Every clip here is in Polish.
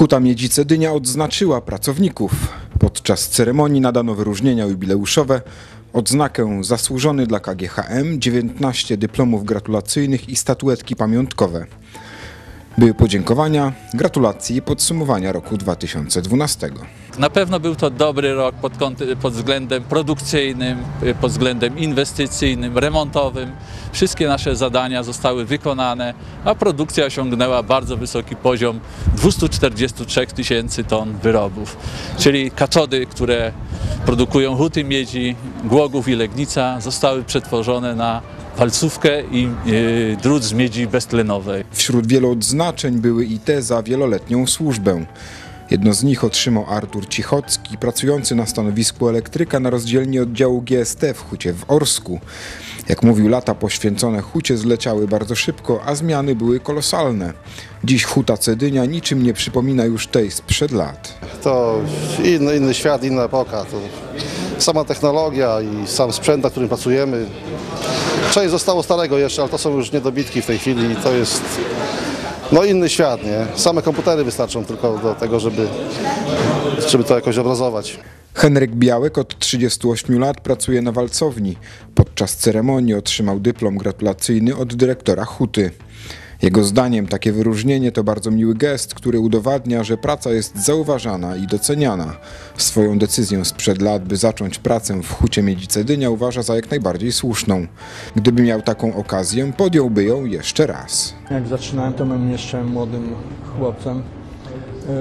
Huta Miedzice Dynia odznaczyła pracowników. Podczas ceremonii nadano wyróżnienia jubileuszowe, odznakę zasłużony dla KGHM, 19 dyplomów gratulacyjnych i statuetki pamiątkowe. Były podziękowania, gratulacje i podsumowania roku 2012. Na pewno był to dobry rok pod, pod względem produkcyjnym, pod względem inwestycyjnym, remontowym. Wszystkie nasze zadania zostały wykonane, a produkcja osiągnęła bardzo wysoki poziom 243 tysięcy ton wyrobów. Czyli katody, które produkują huty miedzi, Głogów i Legnica zostały przetworzone na walcówkę i y, drut z miedzi beztlenowej. Wśród wielu odznaczeń były i te za wieloletnią służbę. Jedno z nich otrzymał Artur Cichocki, pracujący na stanowisku elektryka na rozdzielni oddziału GST w Hucie w Orsku. Jak mówił, lata poświęcone Hucie zleciały bardzo szybko, a zmiany były kolosalne. Dziś Huta Cedynia niczym nie przypomina już tej sprzed lat. To inny, inny świat, inna epoka. To sama technologia i sam sprzęt, na którym pracujemy. Część zostało starego jeszcze, ale to są już niedobitki w tej chwili to jest no inny świat, nie? Same komputery wystarczą tylko do tego, żeby, żeby to jakoś obrazować. Henryk Białek od 38 lat pracuje na walcowni. Podczas ceremonii otrzymał dyplom gratulacyjny od dyrektora Huty. Jego zdaniem takie wyróżnienie to bardzo miły gest, który udowadnia, że praca jest zauważana i doceniana. Swoją decyzję sprzed lat, by zacząć pracę w Hucie Miedzice Dynia uważa za jak najbardziej słuszną. Gdyby miał taką okazję, podjąłby ją jeszcze raz. Jak zaczynałem, to byłem jeszcze młodym chłopcem. Yy,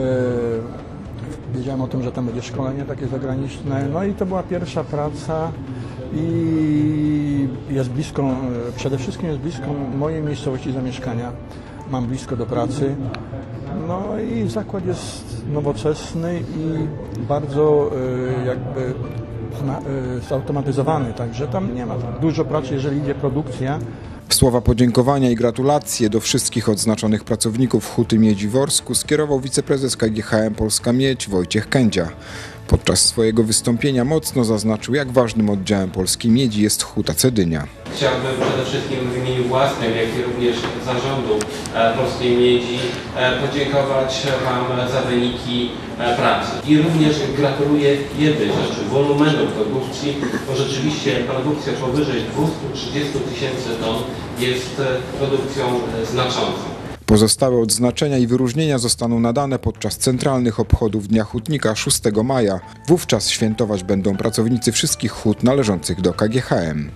Wiedziałem o tym, że tam będzie szkolenie takie zagraniczne. No i to była pierwsza praca i jest blisko, yy, przede wszystkim jest blisko mojej miejscowości zamieszkania. Mam blisko do pracy. No i zakład jest nowoczesny i bardzo yy, jakby yy, zautomatyzowany, także tam nie ma dużo pracy, jeżeli idzie produkcja. Słowa podziękowania i gratulacje do wszystkich odznaczonych pracowników Huty Miedzi w Orsku skierował wiceprezes KGHM Polska Miedź Wojciech Kędzia. Podczas swojego wystąpienia mocno zaznaczył, jak ważnym oddziałem polskiej miedzi jest Huta Cedynia. Chciałbym przede wszystkim w imieniu własnym, jak i również zarządu e, Polskiej Miedzi e, podziękować Wam za wyniki e, pracy. I również gratuluję jednej rzeczy, wolumenu produkcji, bo rzeczywiście produkcja powyżej 230 tysięcy ton jest produkcją znaczącą. Pozostałe odznaczenia i wyróżnienia zostaną nadane podczas centralnych obchodów Dnia Hutnika 6 maja. Wówczas świętować będą pracownicy wszystkich hut należących do KGHM.